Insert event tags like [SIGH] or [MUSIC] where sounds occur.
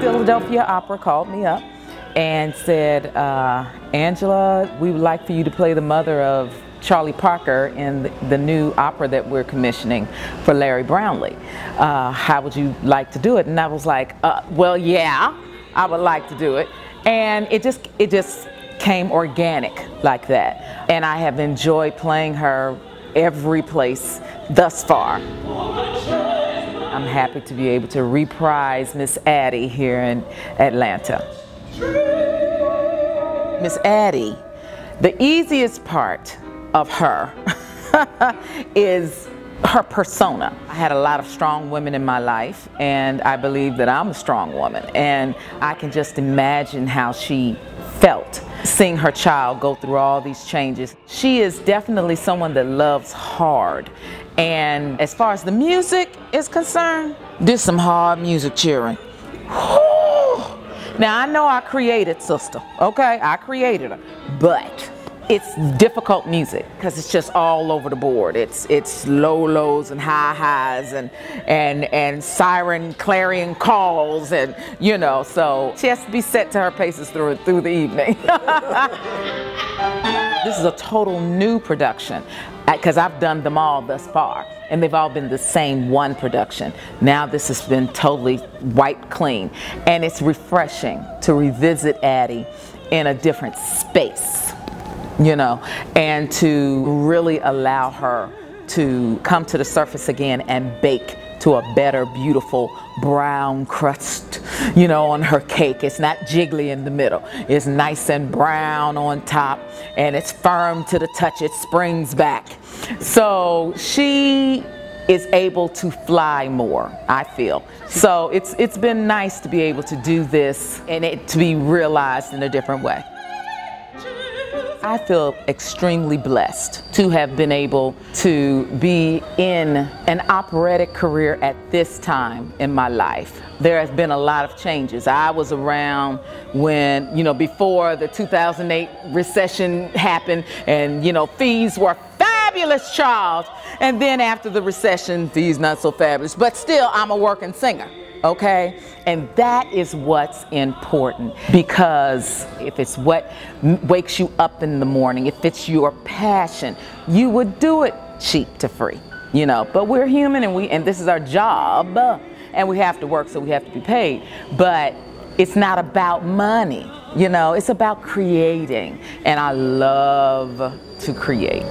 Philadelphia Opera called me up and said, uh, Angela, we would like for you to play the mother of Charlie Parker in the, new opera that we're commissioning for Larry Brownlee. Uh, how would you like to do it? And I was like, uh, well, yeah, I would like to do it. And it just, it just came organic like that. And I have enjoyed playing her every place thus far. I'm happy to be able to reprise Miss Addie here in Atlanta. Miss Addie, the easiest part of her [LAUGHS] is her persona. I had a lot of strong women in my life and I believe that I'm a strong woman and I can just imagine how she felt seeing her child go through all these changes. She is definitely someone that loves hard and as far as the music is concerned, did some hard music cheering. Now I know I created sister, okay? I created her, but it's difficult music because it's just all over the board. It's it's low lows and high highs and and and siren clarion calls and you know so she has to be set to her paces through through the evening. [LAUGHS] this is a total new production uh, because I've done them all thus far and they've all been the same one production. Now this has been totally wiped clean and it's refreshing to revisit Addie in a different space you know, and to really allow her to come to the surface again and bake to a better, beautiful brown crust, you know, on her cake. It's not jiggly in the middle. It's nice and brown on top and it's firm to the touch. It springs back. So she is able to fly more, I feel. So it's it's been nice to be able to do this and it to be realized in a different way. I feel extremely blessed to have been able to be in an operatic career at this time in my life. There has been a lot of changes. I was around when, you know, before the 2008 recession happened and, you know, fees were fabulous, Charles. And then after the recession, fees not so fabulous. But still, I'm a working singer okay? And that is what's important because if it's what wakes you up in the morning, if it's your passion, you would do it cheap to free, you know? But we're human and we and this is our job and we have to work so we have to be paid. But it's not about money, you know? It's about creating and I love to create.